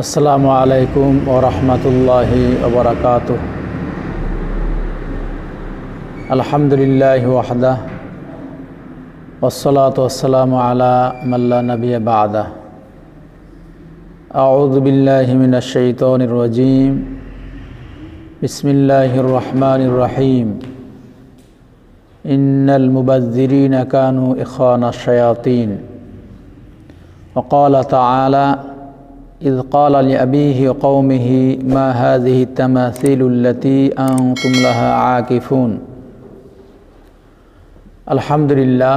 আসসালামু আলাইকুম ও রহমতুল্লাহি ওবরাকাত আলহামদুলিল্লাহ ওয়াহদা والصلاة والسلام على من لا نبي بعده أعوذ بالله من الشيطان الرجيم بسم الله الرحمن الرحيم إن المبذرين كانوا إخوان الشياطين وقال تعالى إذ قال لأبيه وقومه ما هذه التماثيل التي أنتم لها عاكفون الحمد لله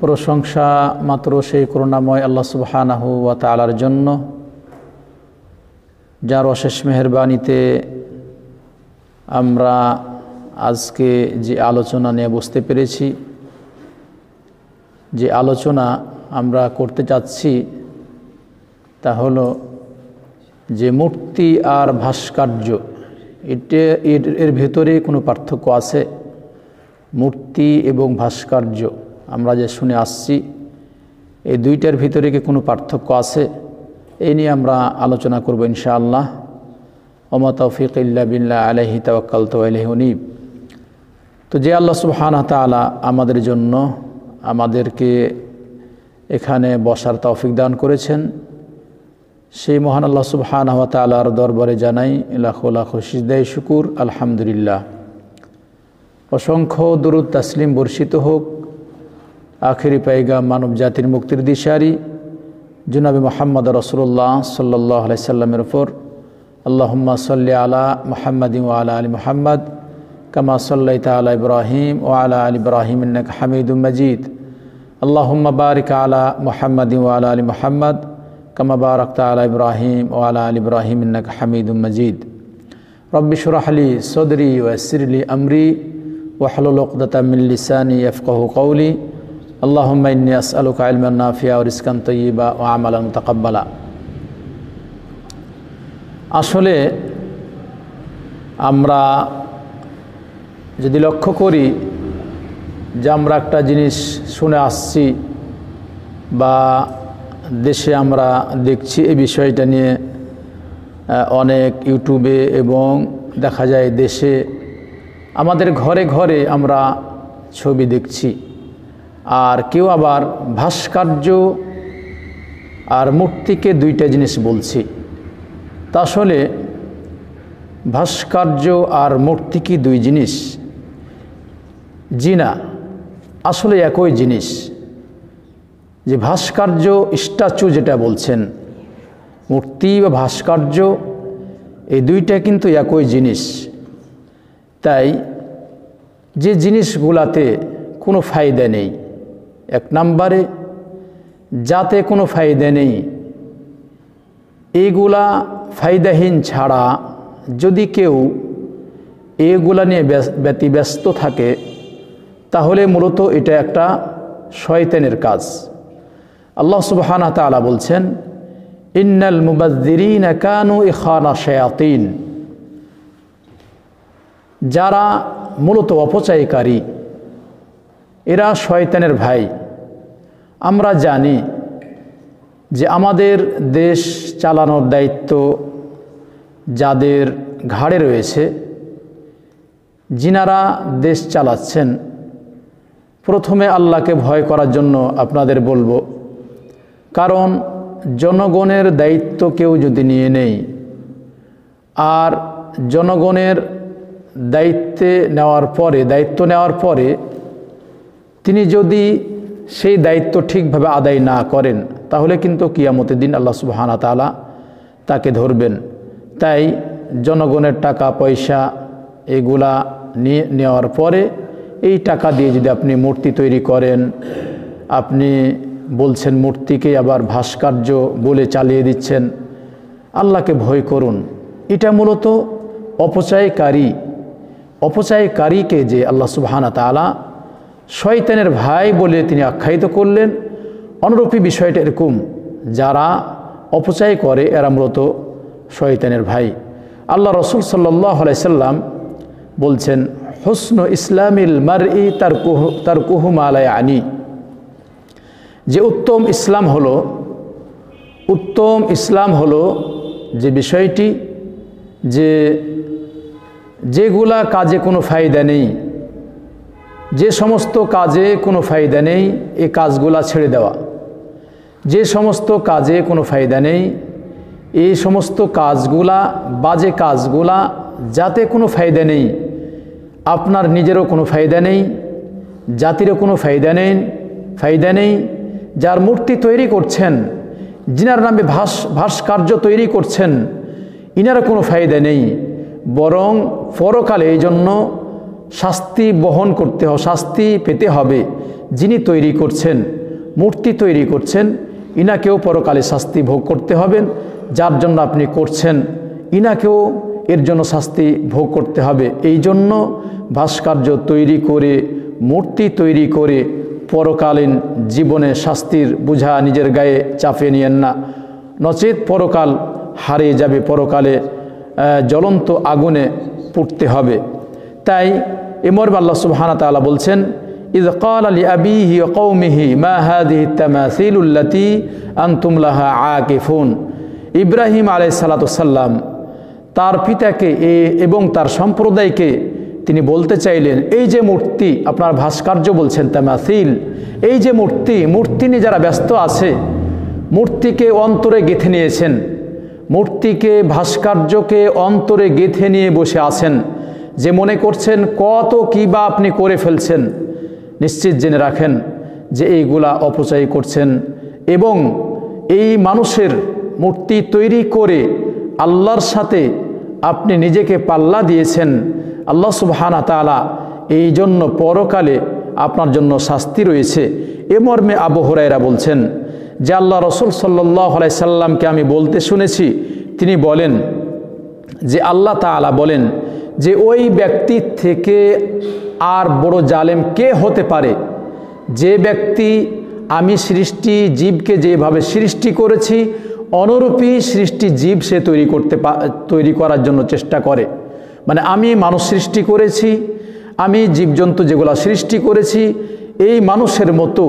প্রশংসা মাত্র সেই করুণাময় আল্লাহ সুবহানাহু ওয়া তাআলার জন্য যার অশেষ মেহরবানিতে আমরা আজকে যে আলোচনা নিয়ে বুঝতে পেরেছি যে আলোচনা আমরা করতে চাচ্ছি তা হলো যে মূর্তি আর ভাস্কর্য, এটা, এর ভেতরে কোনো পার্থক্য আছে। মূর্তি এবং ভাস্কর্য, আমরা যে শুনে আসছি, এই দুইটার ভিতরে কি কোনো পার্থক্য আছে? এই নিয়ে আমরা আলোচনা করব ইনশাআল্লাহ। ওমা তৌফিক ইল্লা বিল্লা আলহি তাওয়াক্কাল তো আলহি উনিব। তো যে আল্লাহ সুবহান তালা আমাদের জন্য আমাদেরকে এখানে বসার তৌফিক দান করেছেন। সেই মহান আল্লাহ সুবহান তালার দরবারে জানাই, লাখ লাখ সিজদাই শুকুর, আলহামদুলিল্লাহ। অসংখ্য দরুদ তাসলিম বর্ষিত হোক, আখেরি পাইগা মানব জাতির মুক্তির দিশারি, জুনাবি মোহাম্মদ রসুল্লাহ সাল্লাহ সাল্লামের ওপর আল্লাহম্মা সাল্লি আলা মোহাম্মদ আলা আলী মোহাম্মদ, কামা সাল্লাই তালা ইব্রাহিম ও আলা আলী ইব্রাহিম হামিদ মজিদ। আল্লাহম্মা বারিক আলা মোহাম্মদ আলা আলী মোহাম্মদ কামাবা আলা ইব্রাহিম ও আলা আল ইব্রাহিম ইন্নাক হামিদুম মজিদ। রব্বিশরাহ সৌদরি সদরি ওয়াসিরলি আমরি ওয়াহলুল উকদাতা মিন লিসানি ইয়াফকাহু কওলি। আল্লাহুম্মা ইন্নী আসআলুকা ইলমান নাফিয়া ওয়া রিজকান ওয়া আসলে আমরা যদি লক্ষ্য করি যে আমরা একটা জিনিস শুনে আসছি বা দেশে আমরা দেখছি এই বিষয়টা নিয়ে অনেক ইউটিউবে এবং দেখা যায় দেশে আমাদের ঘরে ঘরে আমরা ছবি দেখছি। আর কেউ আবার ভাস্কর্য আর মূর্তিকে দুইটা জিনিস বলছি। তা আসলে ভাস্কর্য আর মূর্তি কি দুই জিনিস? জি না, আসলে একই জিনিস। যে ভাস্কর্য স্ট্যাচু যেটা বলছেন, মূর্তি বা ভাস্কর্য, এই দুইটা কিন্তু একই জিনিস। তাই যে জিনিসগুলাতে কোনো ফায়দা নেই, এক নম্বরে যাতে কোনো ফায়দা নেই এইগুলা ফায়দাহীন ছাড়া যদি কেউ এগুলা নিয়ে ব্যতিব্যস্ত থাকে, তাহলে মূলত এটা একটা শয়তানের কাজ। আল্লাহ সুবহানা তালা বলছেন, ইন্নাল মুবাদ্দিরিন কানু ইখানা শায়াতিন। যারা মূলত অপচয়কারী, এরা শয়তানের ভাই। আমরা জানি যে আমাদের দেশ চালানোর দায়িত্ব যাদের ঘাড়ে রয়েছে, যিনারা দেশ চালাচ্ছেন, প্রথমে আল্লাহকে ভয় করার জন্য আপনাদের বলব কারণ জনগণের দায়িত্ব কেউ যদি নিয়ে নেই আর জনগণের দায়িত্বে নেওয়ার পরে, দায়িত্ব নেওয়ার পরে তিনি যদি সেই দায়িত্ব ঠিকভাবে আদায় না করেন, তাহলে কিন্তু কিয়ামতের দিন আল্লাহ সুবাহানা তালা তাকে ধরবেন। তাই জনগণের টাকা, পয়সা এগুলা নিয়ে নেওয়ার পরে এই টাকা দিয়ে যদি আপনি মূর্তি তৈরি করেন, আপনি বলছেন, মূর্তিকে আবার ভাস্কর্য বলে চালিয়ে দিচ্ছেন। আল্লাহকে ভয় করুন। এটা মূলত অপচয়কারী, অপচয়কারীকে যে আল্লাহ সুবাহানা তালা শয়তানের ভাই বলে তিনি আখ্যায়িত করলেন। অনুরূপী বিষয়টা এরকম, যারা অপচয় করে, এরা মূলত শয়তানের ভাই। আল্লাহ রসুল সাল্লাহ সাল্লাম বলছেন, হুসন ইসলামিল মার ই তার কুহু তার কুহুমালায় আনি যে উত্তম ইসলাম হলো, উত্তম ইসলাম হলো যে বিষয়টি, যে যেগুলা কাজে কোনো ফায়দা নেই, যে সমস্ত কাজে কোনো ফায়দা নেই, এ কাজগুলা ছেড়ে দেওয়া। যে সমস্ত কাজে কোনো ফায়দা নেই, এই সমস্ত কাজগুলা, বাজে কাজগুলা যাতে কোনো ফায়দা নেই, আপনার নিজেরও কোনো ফায়দা নেই, জাতিরও কোনো ফায়দা নেই ফায়দা নেই যার মূর্তি তৈরি করছেন, যিনার নামে ভাস, ভাস্কর্য তৈরি করছেন, ইনারও কোনো ফায়দা নেই। বরং পরকালে এই জন্য শাস্তি বহন করতে হবে শাস্তি পেতে হবে যিনি তৈরি করছেন, মূর্তি তৈরি করছেন, ইনাকেও পরকালে শাস্তি ভোগ করতে হবেন যার জন্য আপনি করছেন, ইনাকেও এর জন্য শাস্তি ভোগ করতে হবে। এই জন্য ভাস্কর্য তৈরি করে, মূর্তি তৈরি করে পরকালীন জীবনে শাস্তির বোঝা নিজের গায়ে চাপিয়ে নিয়েন না। নচেত পরকাল হারিয়ে যাবে, পরকালে জ্বলন্ত আগুনে পুড়তে হবে। তাই এমর আল্লাহ সুবহানা তাআলা বলছেন, ইদ কাল আলী আবিহি কৌমিহি মা হাদিহি তামাসিলুল্লাতি আনতুম লাহা আকিফুন। ইব্রাহিম আলাই সালাতাম তার পিতাকে এবং তার সম্প্রদায়কে তিনি বলতে চাইলেন, এই যে মূর্তি, আপনার ভাস্কর্য বলছেন তামাসিল, এই যে মূর্তি মূর্তি নিয়ে যারা ব্যস্ত আছে, মূর্তিকে অন্তরে গেঁথে নিয়েছেন, মূর্তিকে, ভাস্কর্যকে অন্তরে গেঁথে নিয়ে বসে আছেন, যে মনে করছেন কত কী বা আপনি করে ফেলছেন, নিশ্চিত জেনে রাখেন যে এইগুলা অপচয় করছেন এবং এই মানুষের মূর্তি তৈরি করে আল্লাহর সাথে আপনি নিজেকে পাল্লা দিয়েছেন আল্লাহ সুবহানা তালা এই জন্য পরকালে আপনার জন্য শাস্তি রয়েছে। এ মর্মে আবু হরাইরা বলছেন যে আল্লাহ রসুল সাল্লাহ সাল্লামকে আমি বলতে শুনেছি, তিনি বলেন যে আল্লাহ তালা বলেন যে ওই ব্যক্তির থেকে আর বড় জালেম কে হতে পারে? যে ব্যক্তি আমি সৃষ্টি জীবকে যেভাবে সৃষ্টি করেছি অনুরূপী সৃষ্টি জীব সে তৈরি করতে তৈরি করার জন্য চেষ্টা করে। মানে আমি মানুষ সৃষ্টি করেছি, আমি জীবজন্তু যেগুলো সৃষ্টি করেছি, এই মানুষের মতো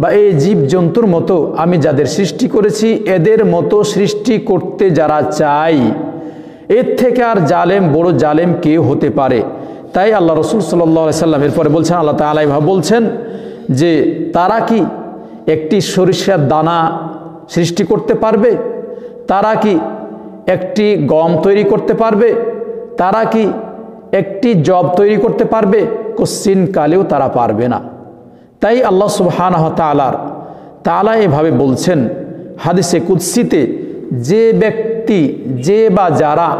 বা এই জীবজন্তুর মতো আমি যাদের সৃষ্টি করেছি, এদের মতো সৃষ্টি করতে যারা চাই, এর থেকে আর জালেম, বড় জালেম কেউ হতে পারে। তাই আল্লাহ রসুল সাল্লাহ সাল্লাম এরপরে বলছেন, আল্লাহ তালাই বলছেন যে তারা কি একটি সরিষার দানা সৃষ্টি করতে পারবে? তারা কি একটি গম তৈরি করতে পারবে? তারা কি একটি জব তৈরি করতে পারবে? কোশ্চিন কালেও তারা পারবে না। তাই আল্লাহ সুবহান তালার তালা এভাবে বলছেন হাদিসে কুৎসিতে যে ব্যক্তি, যে বা যারা,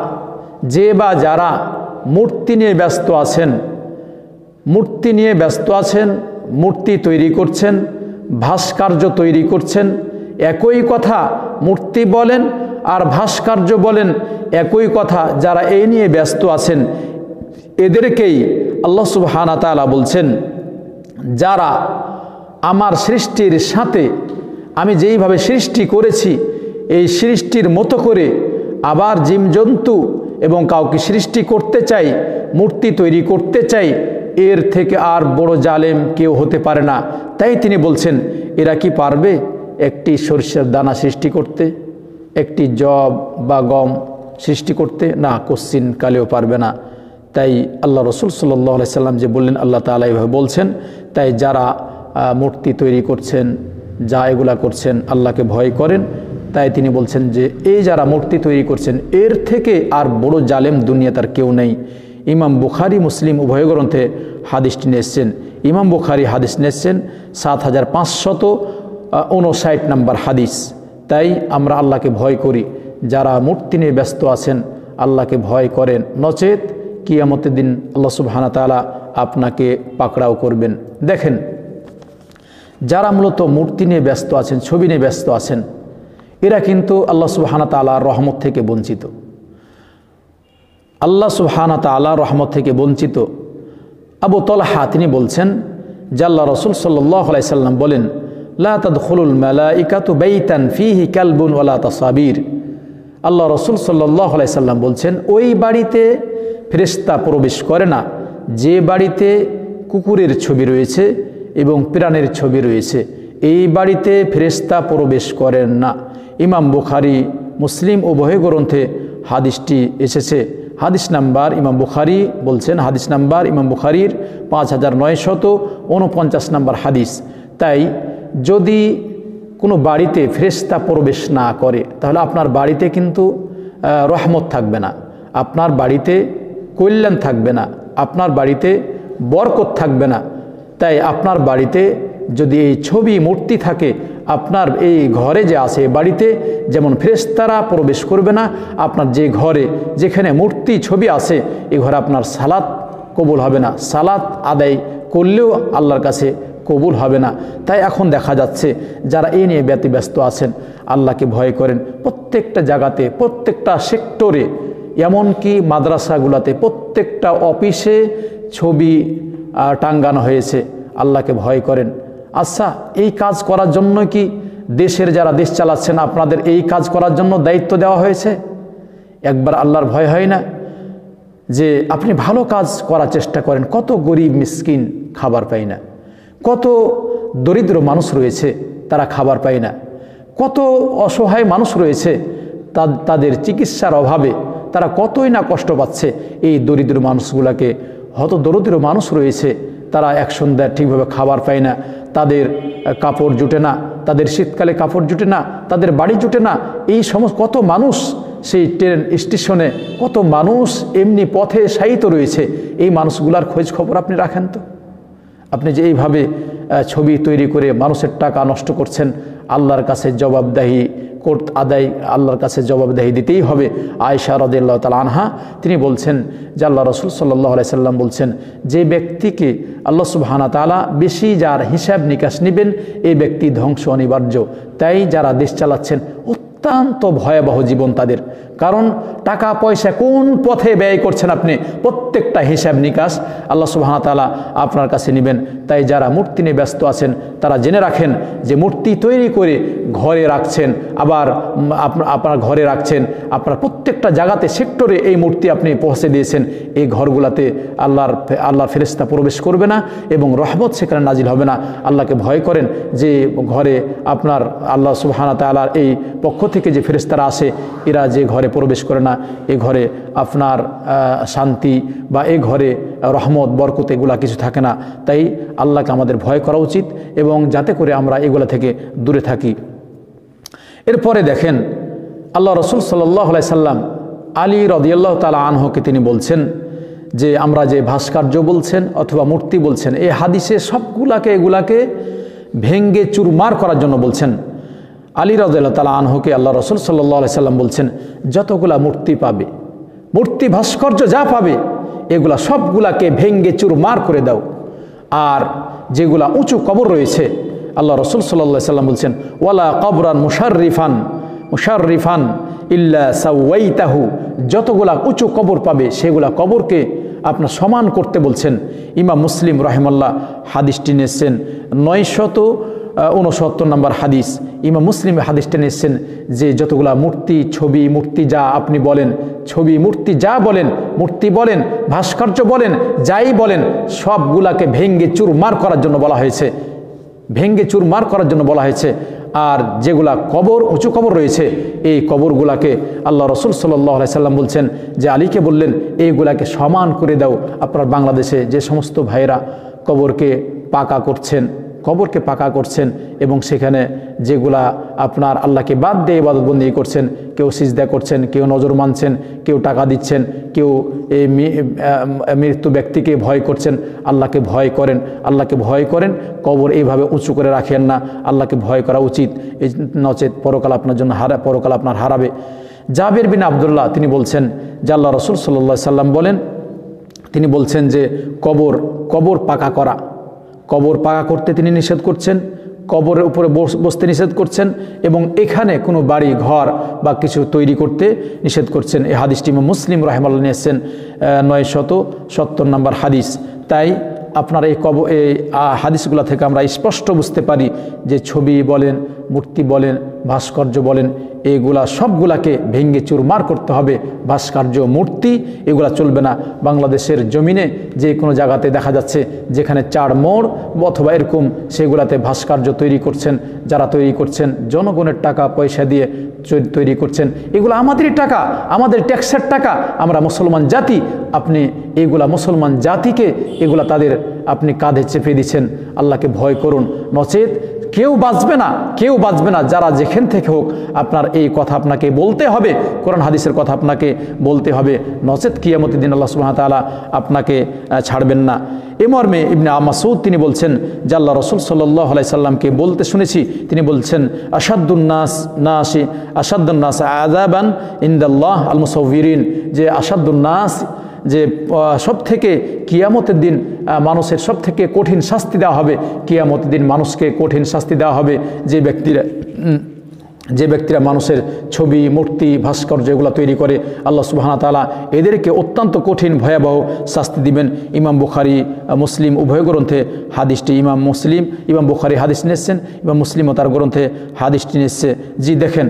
যে বা যারা মূর্তি নিয়ে ব্যস্ত আছেন, মূর্তি নিয়ে ব্যস্ত আছেন, মূর্তি তৈরি করছেন, ভাস্কর্য তৈরি করছেন, একই কথা মূর্তি বলেন আর ভাস্কর্য বলেন, একই কথা, যারা এই নিয়ে ব্যস্ত আছেন, এদেরকেই আল্লাহ সুবহানা তালা বলছেন, যারা আমার সৃষ্টির সাথে, আমি যেইভাবে সৃষ্টি করেছি, এই সৃষ্টির মতো করে আবার জীবজন্তু এবং কাউকে সৃষ্টি করতে চাই, মূর্তি তৈরি করতে চাই, এর থেকে আর বড় জালেম কেউ হতে পারে না। তাই তিনি বলছেন, এরা কি পারবে একটি সরিষার দানা সৃষ্টি করতে? একটি জব বা গম সৃষ্টি করতে না কোশ্চিন কালেও পারবে না। তাই আল্লাহ রসুল সাল্লাহ সাল্লাম যে বললেন, আল্লাহ তালা এইভাবে বলছেন, তাই যারা মূর্তি তৈরি করছেন, যা এগুলা করছেন, আল্লাহকে ভয় করেন। তাই তিনি বলছেন যে, এই যারা মূর্তি তৈরি করছেন, এর থেকে আর বড় জালেম দুনিয়া তার কেউ নেই। ইমাম বুখারি, মুসলিম উভয় গ্রন্থে হাদিসটি নিয়েছেন ইমাম বুখারি হাদিস নিয়েছেন সাত হাজার পাঁচশত উনষাট নম্বর হাদিস। তাই আমরা আল্লাহকে ভয় করি। যারা মূর্তি নিয়ে ব্যস্ত আছেন, আল্লাহকে ভয় করেন। নচেত কিয়ামতের দিন আল্লাহ সুবহানা তালা আপনাকে পাকড়াও করবেন। দেখেন, যারা মূলত মূর্তি নিয়ে ব্যস্ত আছেন, ছবি নিয়ে ব্যস্ত আছেন, এরা কিন্তু আল্লাহ সুবহানা তালা রহমত থেকে বঞ্চিত। আল্লাহ সুবহানা তালা রহমত থেকে বঞ্চিত। আবু তলহা তিনি বলছেন আল্লাহ রসুল সাল্লাহ সাল্লাম বলেন লা তদখুলুল মেলা ইকাতু বেইতান ফিহি ক্যালবুন ওলা তাসাবির। আল্লাহ রসুল সাল্লাহ বলছেন, ওই বাড়িতে ফেরেস্তা প্রবেশ করে না। যে বাড়িতে কুকুরের ছবি রয়েছে এবং প্রাণের ছবি রয়েছে, এই বাড়িতে ফেরেস্তা প্রবেশ করেন না। ইমাম বুখারি, মুসলিম উভয় গ্রন্থে হাদিসটি এসেছে। হাদিস নাম্বার ইমাম বুখারি বলছেন, হাদিস নাম্বার ইমাম বুখারির পাঁচ হাজার নয়শত উনপঞ্চাশ নাম্বার হাদিস। তাই যদি কোনো বাড়িতে ফেরেশতা প্রবেশ না করে, তাহলে আপনার বাড়িতে কিন্তু রহমত থাকবে না। আপনার বাড়িতে কল্যাণ থাকবে না। আপনার বাড়িতে বরকত থাকবে না। তাই আপনার বাড়িতে যদি এই ছবি, মূর্তি থাকে, আপনার এই ঘরে যে আছে বাড়িতে যেমন ফেরেশতারা প্রবেশ করবে না, আপনার যে ঘরে যেখানে মূর্তি, ছবি আছে এই ঘরে আপনার সালাত কবুল হবে না। সালাত আদায় করলেও আল্লাহর কাছে কবুল হবে না। তাই এখন দেখা যাচ্ছে যারা এই নিয়ে ব্যতিব্যস্ত আছেন, আল্লাহকে ভয় করেন, প্রত্যেকটা জায়গাতে, প্রত্যেকটা সেক্টরে, এমনকি মাদ্রাসাগুলোতে প্রত্যেকটা অফিসে ছবি টাঙ্গানো হয়েছে। আল্লাহকে ভয় করেন। আচ্ছা এই কাজ করার জন্য কি দেশের যারা দেশ চালাচ্ছেন, আপনাদের এই কাজ করার জন্য দায়িত্ব দেওয়া হয়েছে? একবার আল্লাহর ভয় হয় না যে আপনি ভালো কাজ করার চেষ্টা করেন, কত গরিব, মিসকিন খাবার পায় না। কত দরিদ্র মানুষ রয়েছে, তারা খাবার পায় না। কত অসহায় মানুষ রয়েছে তাদের চিকিৎসার অভাবে তারা কতই না কষ্ট পাচ্ছে। এই দরিদ্র মানুষগুলোকে, হত দরিদ্র মানুষ রয়েছে, তারা এক সন্ধ্যায় ঠিকভাবে খাবার পায় না। তাদের কাপড় জুটে না, তাদের শীতকালে কাপড় জুটে না, তাদের বাড়ি জুটে না। এই সমস্ত কত মানুষ সেই ট্রেন স্টেশনে, কত মানুষ এমনি পথে শায়িত রয়েছে। এই মানুষগুলার খোঁজ খবর আপনি রাখেন তো? আপনি যে এইভাবে ছবি তৈরি করে মানুষের টাকা নষ্ট করছেন, আল্লাহর কাছে জবাবদাহি কোর্ট আদায়, আল্লাহর কাছে জবাবদাহি দিতেই হবে আয়সা রদিল্লাহ তাল আনহা, তিনি বলছেন যে আল্লাহ রসুল সাল্লাহ সাল্লাম বলছেন, যে ব্যক্তিকে আল্লাহ সুবাহানা তালা বেশি যার হিসাব নিকাশ নেবেন, এই ব্যক্তি ধ্বংস অনিবার্য। তাই যারা দেশ চালাচ্ছেন, অত্যন্ত ভয়াবহ জীবন তাদের। কারণ টাকা পয়সা কোন পথে ব্যয় করছেন আপনি? প্রত্যেকটা হিসাব নিকাশ আল্লাহ সুবাহতালা আপনার কাছে নেবেন। তাই যারা মূর্তি নিয়ে ব্যস্ত আছেন, তারা জেনে রাখেন যে মূর্তি তৈরি করে ঘরে রাখছেন, আবার আপনার ঘরে রাখছেন, আপনার প্রত্যেকটা জায়গাতে, সেক্টরে এই মূর্তি আপনি পৌঁছে দিয়েছেন। এই ঘরগুলাতে আল্লাহর আল্লাহর ফেরেস্তা প্রবেশ করবে না এবং রহমত সেখানে নাজিল হবে না। আল্লাহকে ভয় করেন যে ঘরে আপনার আল্লাহ সুবহানা তালার এই পক্ষ থেকে যে ফেরেস্তারা আসে, এরা যে ঘরে প্রবেশ করে না, এ ঘরে আপনার শান্তি বা এ ঘরে রহমত, বরকত এগুলা কিছু থাকে না। তাই আল্লাহকে আমাদের ভয় করা উচিত এবং যাতে করে আমরা এগুলা থেকে দূরে থাকি। এরপরে দেখেন, আল্লাহ রসুল সাল্লাহ সাল্লাম আলী রদিয়াল্লাহ তালা আনহকে তিনি বলছেন যে, আমরা যে ভাস্কর্য বলছেন অথবা মূর্তি বলছেন এই হাদিসে সবগুলাকে এগুলাকে ভেঙ্গে চুরমার করার জন্য বলছেন। আলী রদিয়াল্লাহ তালা আনহকে আল্লাহ রসুল সাল্লাহ সাল্লাম বলছেন, যতগুলা মূর্তি পাবে, মূর্তি ভাস্কর্য যা পাবে, এগুলা সবগুলাকে ভেঙ্গে চুরমার করে দাও। আর যেগুলা উঁচু কবর রয়েছে আল্লাহ রসুল সাল্লা সাল্লাম বলছেন, ওয়ালা কবরান মুশাররিফান মুশাররিফান ইল্লা সাউয়াইতাহু যতগুলা উঁচু কবর পাবে, সেগুলা কবরকে আপনার সমান করতে বলছেন ইমাম মুসলিম রহেমাল্লাহ হাদিসটি নিয়েছেন নয়শত উনসত্তর নম্বর হাদিস। ইমাম মুসলিম হাদিসটা নিয়েছেন যে যতগুলা মূর্তি, ছবি, মূর্তি যা আপনি বলেন, ছবি, মূর্তি যা বলেন, মূর্তি বলেন, ভাস্কর্য বলেন, যাই বলেন, সবগুলাকে ভেঙ্গে চুরমার করার জন্য বলা হয়েছে। ভেঙ্গে চুরমার করার জন্য বলা হয়েছে। আর যেগুলা কবর, উঁচু কবর রয়েছে, এই কবরগুলাকে আল্লাহ রসুল সাল্লাহ সাল্লাম বলছেন যে আলীকে বললেন, এইগুলাকে সমান করে দাও। আপনার বাংলাদেশে যে সমস্ত ভাইয়েরা কবরকে পাকা করছেন কবরকে পাকা করছেন এবং সেখানে যেগুলা আপনার আল্লাহকে বাদ দিয়ে ইবাদতবন্দি করছেন, কেউ সিজদা করছেন, কেউ নজর মানছেন, কেউ টাকা দিচ্ছেন, কেউ এই মৃত্যু ব্যক্তিকে ভয় করছেন, আল্লাহকে ভয় করেন। আল্লাহকে ভয় করেন, কবর এইভাবে উঁচু করে রাখেন না। আল্লাহকে ভয় করা উচিত। এই নচেত পরকাল আপনার জন্য হারা, পরকাল আপনার হারাবে। জাবের বিন আবদুল্লাহ তিনি বলছেন, যে আল্লাহ রসুল সাল্লা সাল্লাম বলেন, তিনি বলছেন যে কবর কবর পাকা করা কবর পাকা করতে তিনি নিষেধ করছেন, কবরের উপরে বস- বসতে নিষেধ করছেন এবং এখানে কোনো বাড়ি, ঘর বা কিছু তৈরি করতে নিষেধ করছেন। এই হাদিসটি মুসলিম রহমাল্লা নিয়েছেন নয় শত সত্তর নম্বর হাদিস। তাই আপনার এই কব এই হাদিসগুলো থেকে আমরা স্পষ্ট বুঝতে পারি যে ছবি বলেন মূর্তি বলেন, ভাস্কর্য বলেন, এগুলা সবগুলাকে ভেঙ্গে চুরমার করতে হবে। ভাস্কর্য, মূর্তি, এগুলা চলবে না। বাংলাদেশের জমিনে যে কোনো জায়গাতে দেখা যাচ্ছে যেখানে চার মোড় অথবা এরকম সেগুলাতে ভাস্কর্য তৈরি করছেন, যারা তৈরি করছেন, জনগণের টাকা, পয়সা দিয়ে তৈরি করছেন। এগুলো আমাদেরই টাকা, আমাদের ট্যাক্সের টাকা। আমরা মুসলমান জাতি, আপনি এগুলা মুসলমান জাতিকে এগুলা তাদের আপনি কাঁধে চেপে দিচ্ছেন। আল্লাহকে ভয় করুন। নচেত কেউ বাঁচবে না, কেউ বাঁচবে না। যারা যেখান থেকে হোক আপনার এই কথা আপনাকে বলতে হবে, কোরআন হাদিসের কথা আপনাকে বলতে হবে। নচেত কিয়ামতি দিন আল্লাহ সুবাহ তাআলা আপনাকে ছাড়বেন না। এ মর্মে ইবনে আমাসুদ তিনি বলছেন, যে আল্লাহ রসুল সাল্লাহ সাল্লামকে বলতে শুনেছি, তিনি বলছেন আসাদুন্নাস নাসি আসাদুন্নাস আজাবান ইন্দাল্লাহ আল যে আসাদুন্নাস যে সব থেকে কিয়ামতের দিন মানুষের সব থেকে কঠিন শাস্তি দেওয়া হবে, কিয়ামতের দিন মানুষকে কঠিন শাস্তি দেওয়া হবে। যে ব্যক্তিরা যে ব্যক্তিরা মানুষের ছবি, মূর্তি, ভাস্কর্য এগুলো তৈরি করে, আল্লাহ সুবাহানা তালা এদেরকে অত্যন্ত কঠিন, ভয়াবহ শাস্তি দিবেন। ইমাম বুখারি মুসলিম উভয় গ্রন্থে হাদিসটি ইমাম মুসলিম, ইমাম বুখারি হাদিস নিয়েছেন, ইমাম মুসলিমও তার গ্রন্থে হাদিসটি নিচ্ছে জি, দেখেন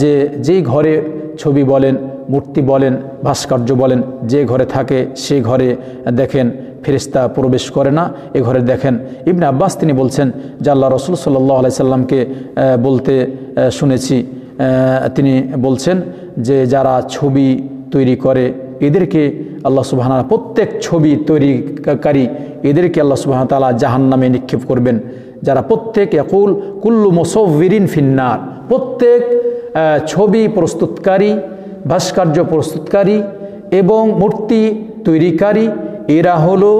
যে, যেই ঘরে ছবি বলেন মূর্তি বলেন, ভাস্কর্য বলেন, যে ঘরে থাকে সেই ঘরে দেখেন ফেরিস্তা প্রবেশ করে না, এ ঘরে দেখেন। ইবনে আব্বাস তিনি বলছেন, যে আল্লাহ রসুল সাল্লাহ আলাইসাল্লামকে বলতে শুনেছি। তিনি বলছেন যে যারা ছবি তৈরি করে, এদেরকে আল্লাহ সুবাহানা প্রত্যেক ছবি তৈরিকারী, এদেরকে আল্লাহ সুবাহ তালা জাহান নামে নিক্ষেপ করবেন। যারা প্রত্যেক একুল কুল্লু মোসভিরিন ফিন্নার, প্রত্যেক ছবি প্রস্তুতকারী ভাস্কর্য প্রস্তুতকারী এবং মূর্তি তৈরিকারী এরা হলো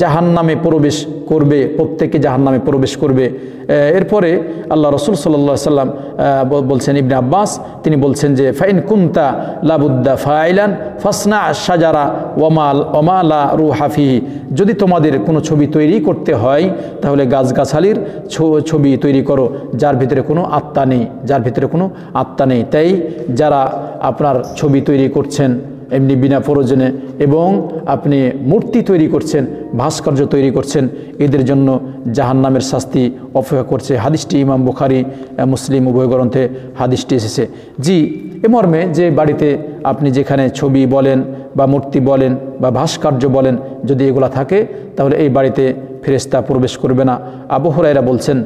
জাহান নামে প্রবেশ করবে, প্রত্যেকে জাহান নামে প্রবেশ করবে। এরপরে আল্লাহ রসুল সাল্লা সাল্লাম বলছেন ইবনে আব্বাস, তিনি বলছেন যে, ফাইন কুন্তা লাবুদ্দা ফাইলান ফাসনা সাজারা ওমাল ওমালা রু হাফিহি যদি তোমাদের কোনো ছবি তৈরি করতে হয়, তাহলে গাছগাছালির ছবি তৈরি করো, যার ভিতরে কোনো আত্মা নেই, যার ভিতরে কোনো আত্মা নেই। তাই যারা আপনার ছবি তৈরি করছেন এমনি বিনা প্রয়োজনে, এবং আপনি মূর্তি তৈরি করছেন, ভাস্কর্য তৈরি করছেন, এদের জন্য জাহান্নামের শাস্তি অপেক্ষা করছে। হাদিসটি ইমাম বুখারি মুসলিম উভয় গ্রন্থে হাদিসটি এসেছে। জি, এ মর্মে যে বাড়িতে আপনি যেখানে ছবি বলেন, বা মূর্তি বলেন, বা ভাস্কর্য বলেন, যদি এগুলা থাকে, তাহলে এই বাড়িতে ফেরেস্তা প্রবেশ করবে না। আবু হুরাইরা বলছেন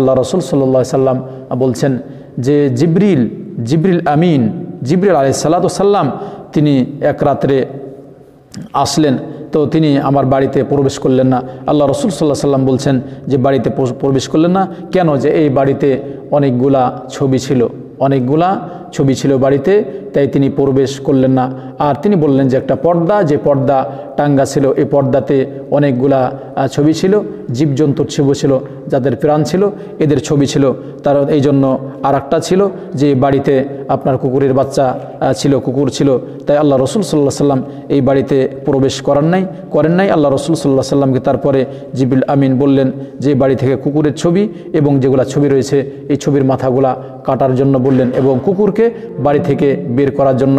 আল্লাহ রসুল সাল্লা সাল্লাম বলছেন যে জিব্রিল, জিবরিল আমিন, জিবরিল আলাই সাল্লাম তিনি এক রাত্রে আসলেন, তো তিনি আমার বাড়িতে প্রবেশ করলেন না। আল্লাহ রসুল সাল্লাহ সাল্লাম বলছেন যে, বাড়িতে প্রবেশ করলেন না। কেন? যে এই বাড়িতে অনেকগুলা ছবি ছিল। অনেকগুলা ছবি ছিল বাড়িতে, তাই তিনি প্রবেশ করলেন না। আর তিনি বললেন যে একটা পর্দা, যে পর্দা টাঙ্গা ছিল এই পর্দাতে অনেকগুলা ছবি ছিল জীবজন্তুর ছবি ছিল, যাদের প্রাণ ছিল, এদের ছবি ছিল। তার এই জন্য আর একটা ছিল, যে বাড়িতে আপনার কুকুরের বাচ্চা ছিল, কুকুর ছিল। তাই আল্লাহ রসুল সাল্লাহ সাল্লাম এই বাড়িতে প্রবেশ করার নাই, করেন নাই। আল্লাহ রসুল সাল্লাহ সাল্লামকে তারপরে জিবিল আমিন বললেন যে বাড়ি থেকে কুকুরের ছবি এবং যেগুলা ছবি রয়েছে, এই ছবির মাথাগুলা কাটার জন্য বললেন এবং কুকুরকে বাড়ি থেকে বের করার জন্য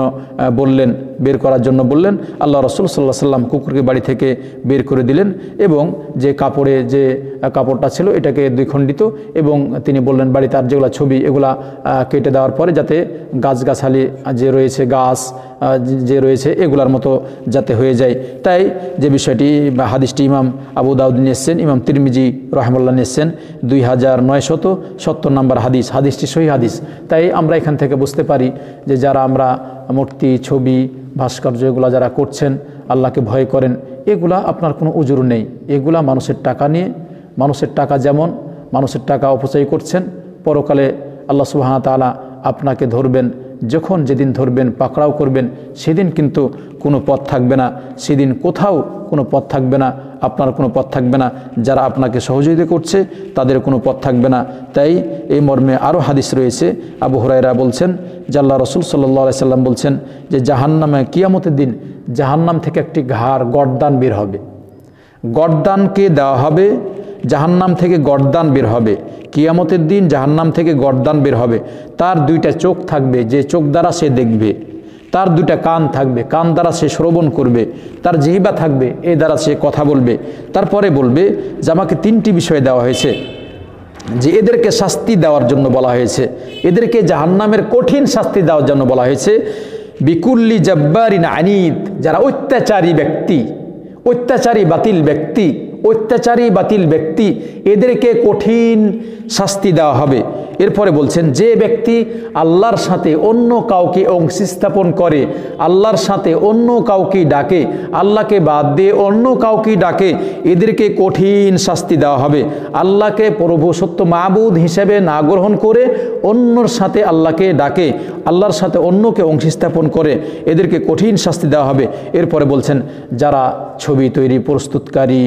বললেন, বের করার জন্য বললেন, আল্লাহ রসুল সাল্লাহ সাল্লাম কুকুরকে বাড়ি থেকে বের করে দিলেন এবং যে কাপড়ে যে কাপড়টা ছিল এটাকে দুই খণ্ডিত এবং তিনি বললেন বাড়ি তার যেগুলো ছবি এগুলা কেটে দেওয়ার পরে যাতে গাছগাছালি যে রয়েছে, গাছ যে- রয়েছে, এগুলার মতো যাতে হয়ে যায়। তাই যে বিষয়টি বা হাদিসটি ইমাম আবু দাউদ এসছেন ইমাম তিরমিজি রহমুল্লাহ নিয়ে এসছেন দুই হাজার নয়শত সত্তর নম্বর হাদিস, হাদিসটি সহি হাদিস। তাই আমরা এখান থেকে বুঝতে পারি যে যারা আমরা মূর্তি, ছবি, ভাস্কর্য এগুলা যারা করছেন, আল্লাহকে ভয় করেন, এগুলা আপনার কোনো উজুর নেই। এগুলা মানুষের টাকা নিয়ে, মানুষের টাকা যেমন, মানুষের টাকা অপচয় করছেন, পরকালে আল্লাহ সুবাহ তাআলা আপনাকে ধরবেন যখন যেদিন ধরবেন, পাকড়াও করবেন, সেদিন কিন্তু কোনো পথ থাকবে না। সেদিন কোথাও কোনো পথ থাকবে না, আপনার কোনো পথ থাকবে না। যারা আপনাকে সহযোগিতা করছে, তাদের কোনো পথ থাকবে না। তাই এই মর্মে আরও হাদিস রয়েছে। আবু হুরাইরা বলছেন আল্লাহ রসুল সাল্লাহ সাল্লাম বলছেন যে, জাহান্নামে কিয়ামতের দিন জাহান্নাম থেকে একটি ঘাড় গর্দান বের হবে। গর্দানকে দেওয়া হবে জাহান্নাম থেকে গর্দান বের হবে। কিয়ামতের দিন জাহান্নাম থেকে গর্দান বের হবে। তার দুইটা চোখ থাকবে, যে চোখ দ্বারা সে দেখবে। তার দুইটা কান থাকবে, কান দ্বারা সে শ্রবণ করবে। তার জিহিবা থাকবে, এ দ্বারা সে কথা বলবে। তারপরে বলবে যে, আমাকে তিনটি বিষয় দেওয়া হয়েছে, যে এদেরকে শাস্তি দেওয়ার জন্য বলা হয়েছে। এদেরকে জাহান্নামের কঠিন শাস্তি দেওয়ার জন্য বলা হয়েছে। বিকুল্লি জব্বারিন আনিদ যারা অত্যাচারী ব্যক্তি, অত্যাচারী বাতিল ব্যক্তি অত্যাচারী বাতিল ব্যক্তি এদেরকে কঠিন শাস্তি দেওয়া হবে। এরপরে বলছেন, যে ব্যক্তি আল্লাহর সাথে অন্য কাউকে অংশী স্থাপন করে, আল্লাহর সাথে অন্য কাউকে ডাকে, আল্লাহকে বাদ দিয়ে অন্য কাউকে ডাকে, এদেরকে কঠিন শাস্তি দেওয়া হবে। আল্লাহকে প্রভু সত্য মাবুদ হিসেবে না গ্রহণ করে অন্যর সাথে আল্লাহকে ডাকে, আল্লাহর সাথে অন্যকে অংশী স্থাপন করে, এদেরকে কঠিন শাস্তি দেওয়া হবে। এরপরে বলছেন, যারা ছবি তৈরি প্রস্তুতকারী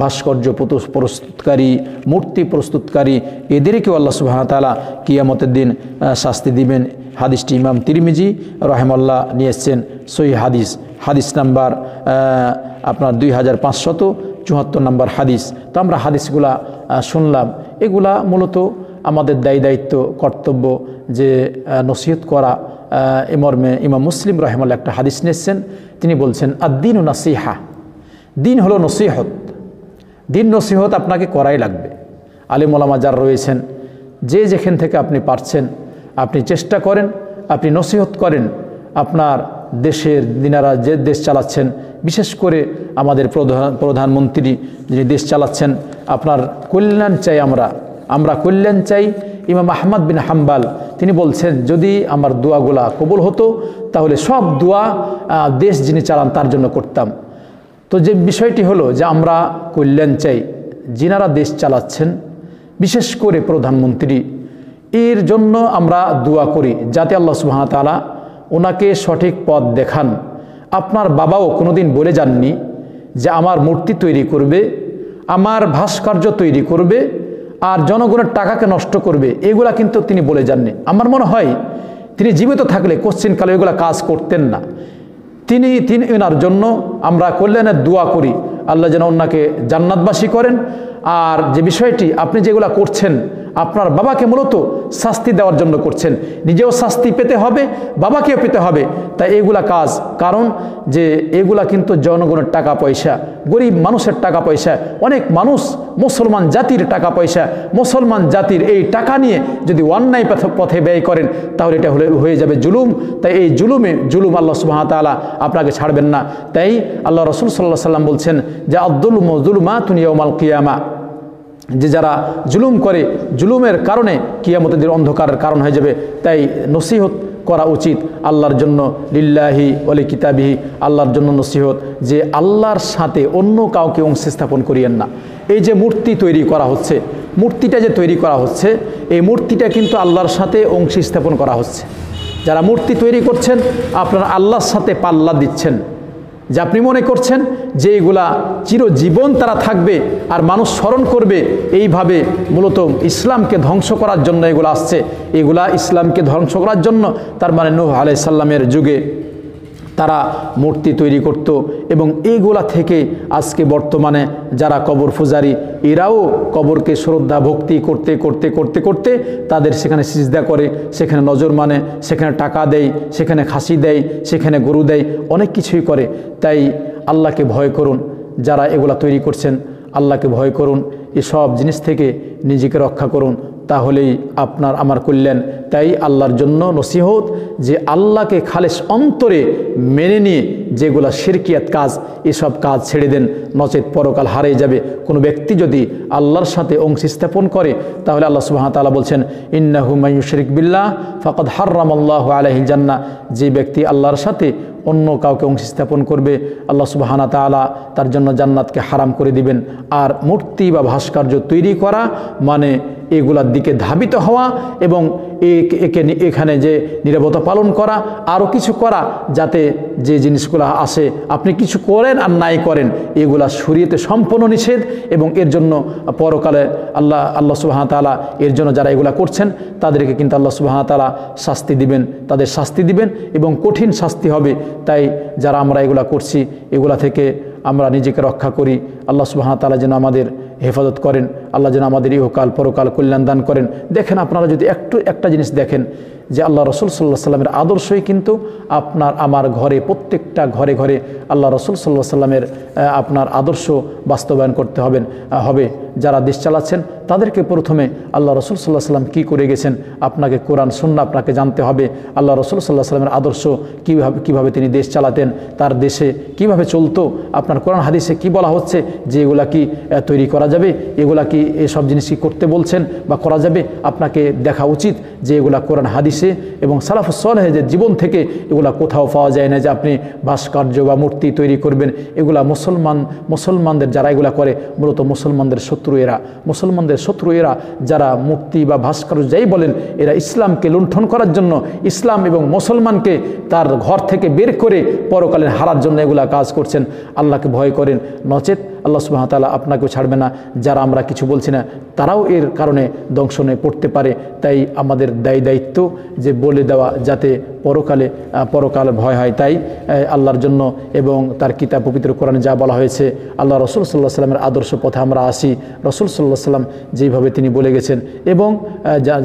ভাস্কর্য প্রস্তুতকারী, মূর্তি প্রস্তুতকারী এদেরকেও আল্লাহ সুবাহতালা কিয়ামতের দিন শাস্তি দিবেন। হাদিসটি ইমাম তিরমিজি রহেমাল্লাহ নিয়ে এসছেন সই হাদিস। হাদিস নাম্বার আপনার দুই হাজার পাঁচশত চুয়াত্তর নম্বর হাদিস। তো আমরা হাদিসগুলা শুনলাম। এগুলা মূলত আমাদের দায়ী দায়িত্ব, কর্তব্য যে নসিহত করা এ মর্মে ইমাম মুসলিম রহমাল্লাহ একটা হাদিস নিয়েছেন তিনি বলছেন, আদ্দিন ও নাসিহা। দিন হলো নসিহত। দিন নসিহত আপনাকে করাই লাগবে। আলিম ওলামা যার রয়েছেন, যে যেখান থেকে আপনি পারছেন, আপনি চেষ্টা করেন, আপনি নসিহত করেন আপনার দেশের দিনারা যে দেশ চালাচ্ছেন, বিশেষ করে আমাদের প্রধান, প্রধানমন্ত্রী যিনি দেশ চালাচ্ছেন, আপনার কল্যাণ চাই আমরা। আমরা কল্যাণ চাই ইমাম আহমদ বিন হাম্বাল। তিনি বলছেন, যদি আমার দোয়াগুলা কবুল হতো, তাহলে সব দোয়া দেশ যিনি চালান তার জন্য করতাম। তো যে বিষয়টি হলো যে আমরা কল্যাণ চাই, যিনারা দেশ চালাচ্ছেন, বিশেষ করে প্রধানমন্ত্রী, এর জন্য আমরা দোয়া করি, যাতে আল্লাহ সুবাহতালা ওনাকে সঠিক পথ দেখান। আপনার বাবাও কোনোদিন বলে যাননি যে আমার মূর্তি তৈরি করবে, আমার ভাস্কর্য তৈরি করবে, আর জনগণের টাকাকে নষ্ট করবে, এগুলা কিন্তু তিনি বলে যাননি। আমার মনে হয় তিনি জীবিত থাকলে কোশ্চিনকালে এগুলা কাজ করতেন না। তিনি তিন এনার জন্য আমরা কল্যাণের দোয়া করি। আল্লাহ যেন ওনাকে জান্নাতবাসী করেন। আর যে বিষয়টি আপনি যেগুলা করছেন আপনার বাবাকে মূলত শাস্তি দেওয়ার জন্য করছেন। নিজেও শাস্তি পেতে হবে, বাবাকেও পেতে হবে। তাই এগুলা কাজ। কারণ যে এগুলা কিন্তু জনগণের টাকা পয়সা, গরিব মানুষের টাকা পয়সা, অনেক মানুষ মুসলমান জাতির টাকা পয়সা, মুসলমান জাতির এই টাকা নিয়ে যদি অন্যায় পথে ব্যয় করেন, তাহলে এটা হলে হয়ে যাবে জুলুম। তাই এই জুলুমে জুলুম আল্লাহ সুবাহতালা আপনাকে ছাড়বেন না। তাই আল্লাহ রসুল সাল্লাহ সাল্লাম বলছেন যে আব্দুল মজুলমা তুনিয়মাল কিয়ামা। যে যারা জুলুম করে, জুলুমের কারণে কিয়ামতের অন্ধকারের কারণ হয়ে যাবে, তাই নসিহত করা উচিত আল্লাহর জন্য, লিল্লাহি অলি কিতাবিহি আল্লাহর জন্য নসিহত যে আল্লাহর সাথে অন্য কাউকে অংশ স্থাপন করিয়েন না। এই যে মূর্তি তৈরি করা হচ্ছে, মূর্তিটা যে তৈরি করা হচ্ছে, এই মূর্তিটা কিন্তু আল্লাহর সাথে অংশ স্থাপন করা হচ্ছে। যারা মূর্তি তৈরি করছেন, আপনারা আল্লাহর সাথে পাল্লা দিচ্ছেন। যে আপনি মনে করছেন যে এইগুলা চিরজীবন তারা থাকবে আর মানুষ স্মরণ করবে, এইভাবে মূলত ইসলামকে ধ্বংস করার জন্য এগুলো আসছে। এগুলা ইসলামকে ধ্বংস করার জন্য তার মানে নূহ আলাইসাল্লামের যুগে তারা মূর্তি তৈরি করত এবং এইগুলা থেকে আজকে বর্তমানে যারা কবর ফুজারি এরাও কবরকে শ্রদ্ধা, ভক্তি করতে করতে করতে করতে তাদের সেখানে সিজদা করে, সেখানে নজর মানে সেখানে টাকা দেয়, সেখানে খাসি দেয়, সেখানে গরু দেয়, অনেক কিছুই করে। তাই আল্লাহকে ভয় করুন, যারা এগুলা তৈরি করছেন, আল্লাহকে ভয় করুন, এসব জিনিস থেকে নিজেকে রক্ষা করুন। তাহলেই আপনার আমার কল্যাণ। তাই আল্লাহর জন্য নসিহত যে আল্লাহকে খালেস অন্তরে মেনে নিয়ে যেগুলা শিরকিয়াত কাজ, এসব কাজ ছেড়ে দেন, নচেত পরকাল হারিয়ে যাবে। কোনো ব্যক্তি যদি আল্লাহর সাথে অংশ স্থাপন করে, তাহলে আল্লাহ সুবাহ তালা বলছেন, ইন্নাহু মায়ু শরিক বিল্লাহ ফকদ হার্রাম আল্লাহ আলহিল জান্না যে ব্যক্তি আল্লাহর সাথে অন্য কাউকে অংশ স্থাপন করবে, আল্লাহ সুবাহানা তালা তার জন্য জান্নাতকে হারাম করে দিবেন। আর মূর্তি বা ভাস্কর্য তৈরি করা মানে এগুলার দিকে ধাবিত হওয়া এবং একে এখানে যে নিরাপত্তা পালন করা আরও কিছু করা, যাতে যে জিনিসগুলো আসে আপনি কিছু করেন আর নাই করেন, এগুলা শরীয়তে সম্পূর্ণ নিষেধ এবং এর জন্য পরকালে আল্লাহ আল্লাহ সুবাহ তালা এর জন্য যারা এগুলা করছেন, তাদেরকে কিন্তু আল্লাহ সুবাহ তালা শাস্তি দিবেন, তাদের শাস্তি দিবেন এবং কঠিন শাস্তি হবে। তাই যারা আমরা এগুলা করছি, এগুলা থেকে আমরা নিজেকে রক্ষা করি। আল্লাহ সুবাহ তালা যেন আমাদের হেফাজত করেন। আল্লাহ যেন আমাদের ইহকাল পরকাল কল্যাণ দান করেন। দেখেন আপনারা যদি একটু একটা জিনিস দেখেন যে আল্লাহ রসুল সাল্লাহ সাল্লামের আদর্শই কিন্তু আপনার আমার ঘরে, প্রত্যেকটা ঘরে ঘরে আল্লাহ রসুল সাল্লাহ সাল্লামের আপনার আদর্শ বাস্তবায়ন করতে হবেন হবে। যারা দেশ চালাচ্ছেন, তাদেরকে প্রথমে আল্লাহ রসুল সাল্লাহ সাল্লাম কী করে গেছেন? আপনাকে কোরআন শূন্য আপনাকে জানতে হবে। আল্লাহ রসুল সাল্লাহ সাল্লামের আদর্শ কীভাবে কীভাবে তিনি দেশ চালাতেন, তার দেশে কীভাবে চলতো? আপনার কোরআন, হাদিসে কি বলা হচ্ছে? যে এগুলা কি তৈরি করা যাবে? এগুলা কি এসব জিনিস কি করতে বলছেন বা করা যাবে, আপনাকে দেখা উচিত যে এগুলা কোরআন হাদিসে এবং সালাফুসলেহের জীবন থেকে এগুলা কোথাও পাওয়া যায় না যে আপনি ভাস্কর্য বা মূর্তি তৈরি করবেন। এগুলা মুসলমান, মুসলমানদের যারা এগুলা করে, মূলত মুসলমানদের শত্রু এরা মুসলমানদের শত্রু এরা যারা মূর্তি বা ভাস্কর্য যাই বলেন, এরা ইসলামকে লুণ্ঠন করার জন্য ইসলাম এবং মুসলমানকে তার ঘর থেকে বের করে পরকালীন হারার জন্য এগুলা কাজ করছেন। আল্লাহকে ভয় করেন, নচেত আল্লাহ সুবাহতালা আপনাকেও ছাড়বে না। যারা আমরা কিছু বলছি না তারাও এর কারণে দংশনে পড়তে পারে। তাই আমাদের দায়ী দায়িত্ব যে বলে দেওয়া যাতে পরকালে পরকাল ভয় হয়। তাই আল্লাহর জন্য এবং তার কিতাব পবিত্র কোরআনে যা বলা হয়েছে, আল্লাহ রসুল সাল্লাহ সাল্লামের আদর্শ পথে আমরা আসি। রসুল সাল্লাহ সাল্লাম যেইভাবে তিনি বলে গেছেন এবং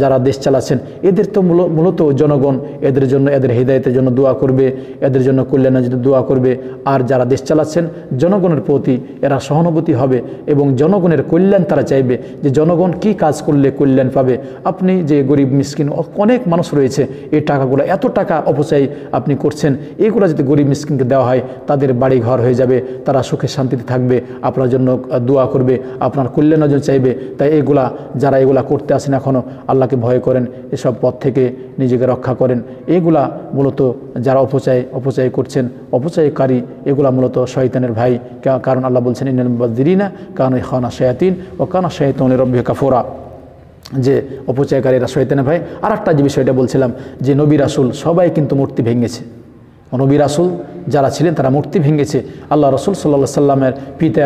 যারা দেশ চালাচ্ছেন, এদের তো মূলত জনগণ, এদের জন্য, এদের হৃদায়তের জন্য দোয়া করবে, এদের জন্য কল্যাণের জন্য দোয়া করবে। আর যারা দেশ চালাচ্ছেন, জনগণের প্রতি এরা সহানুভূতি হবে এবং জনগণের কল্যাণ তারা চাইবে। যে জনগণ কি কাজ করলে কল্যাণ পাবে? আপনি যে গরিব, মিসকিন, অনেক মানুষ রয়েছে, এই টাকাগুলো, এত টাকা অপচয় আপনি করছেন, এগুলো যদি গরিব, মিসকিনকে দেওয়া হয়, তাদের বাড়ি ঘর হয়ে যাবে, তারা সুখে শান্তিতে থাকবে, আপনার জন্য দোয়া করবে, আপনার কল্যাণের জন্য চাইবে। তাই এগুলা, যারা এগুলা করতে আসেন এখনও আল্লাহকে ভয় করেন, এসব পথ থেকে নিজেকে রক্ষা করেন। এগুলা মূলত যারা অপচয় অপচয় করছেন, অপচয়কারী, এগুলা মূলত শয়তানের ভাই। কারণ আল্লাহ বলছেন ইনাল বদিরিনা কারণ খানা শয়াতিন ও কানা শয়তনের রব্বে কাফোরা, যে অপচয়কারীরা শয়তানের ভাই আর একটা যে বিষয়টা বলছিলাম, যে নবী রাসুল সবাই কিন্তু মূর্তি ভেঙেছে। নবী রাসুল যারা ছিলেন তারা মূর্তি ভেঙেছে। আল্লাহ রসুল সাল্লা সাল্লামের পিতা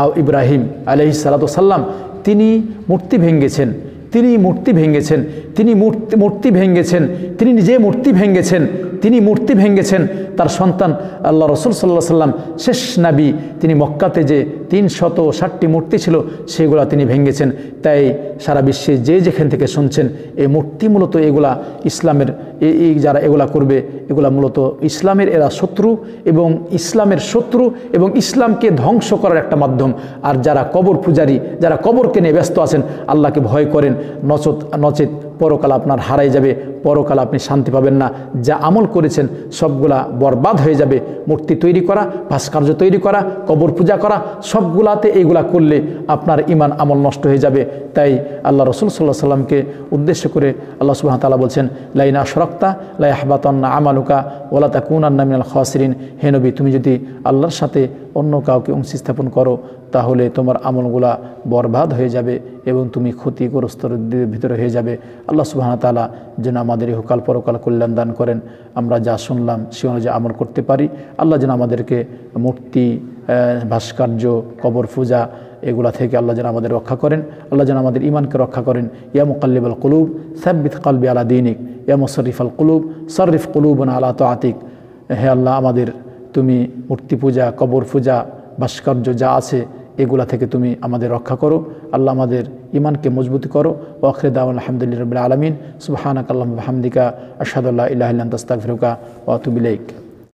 আ ইব্রাহিম আলহি সাল্লাম তিনি মূর্তি ভেঙেছেন। তিনি মূর্তি ভেঙেছেন, তিনি মূর্তি মূর্তি ভেঙেছেন, তিনি নিজে মূর্তি ভেঙেছেন, তিনি মূর্তি ভেঙেছেন। তার সন্তান আল্লাহ রসুল সাল্লাহ সাল্লাম শেষ নাবি, তিনি মক্কাতে যে তিন শত ষাটটি মূর্তি ছিল, সেগুলা তিনি ভেঙেছেন। তাই সারা বিশ্বে যে যেখান থেকে শুনছেন, এই মূর্তি মূলত এগুলা ইসলামের এই যারা এগুলা করবে, এগুলা মূলত ইসলামের এরা শত্রু এবং ইসলামের শত্রু এবং ইসলামকে ধ্বংস করার একটা মাধ্যম। আর যারা কবর পূজারী, যারা কবরকে নিয়ে ব্যস্ত আছেন, আল্লাহকে ভয় করেন নচত নচেত পরকাল আপনার হারাই যাবে, পরকাল আপনি শান্তি পাবেন না। যা আমল করেছেন, সবগুলা বরবাদ হয়ে যাবে। মূর্তি তৈরি করা, ভাস্কর্য তৈরি করা, কবর পূজা করা, সবগুলাতে এইগুলা করলে আপনার ইমান আমল নষ্ট হয়ে যাবে। তাই আল্লাহ রসুল সাল্লাহ সাল্লামকে উদ্দেশ্য করে আল্লাহ সুবাহ তালা বলছেন, লাইনা সরক্তা লাই আহবাতন্না আমালুকা ওলা তা কুনান্না মিনাল খাসরিন। হেনবি তুমি যদি আল্লাহর সাথে অন্য কাউকে অংশী স্থাপন করো, তাহলে তোমার আমলগুলা বরবাদ হয়ে যাবে এবং তুমি ক্ষতিগ্রস্ত ভিতরে হয়ে যাবে। আল্লাহ সুবাহ তালা যেন আমাদের ইহকাল পরকাল কল্যাণ দান করেন। আমরা যা শুনলাম, সে অনুযায়ী আমল করতে পারি। আল্লাহ যেন আমাদেরকে মূর্তি ভাস্কর্য, কবর পূজা এগুলা থেকে আল্লাহ যেন আমাদের রক্ষা করেন। আল্লাহ যেন আমাদের ইমানকে রক্ষা করেন। ইয়া মুকাল্লিব আল কুলুব, সাব্বিত কালবি আলা দিনিক। ইয়া মুসরিফ আল কুলুব শররিফ কুলুবন আলা তো আতিক হে আল্লাহ, আমাদের তুমি মূর্তি পূজা, কবর পূজা, ভাস্কর্য যা আছে এগুলা থেকে তুমি আমাদের রক্ষা করো। আল্লাহ আমাদের ইমানকে মজবুত করো। ওখরে দাউল আলহামদুলিল্লাহ রবিল আলমিন। সুবাহানাক আল্লাহ হামদিকা আসাদুল্লাহ ইলাহ তাস্তাক ফিরুকা ওয়াতুবিলাইক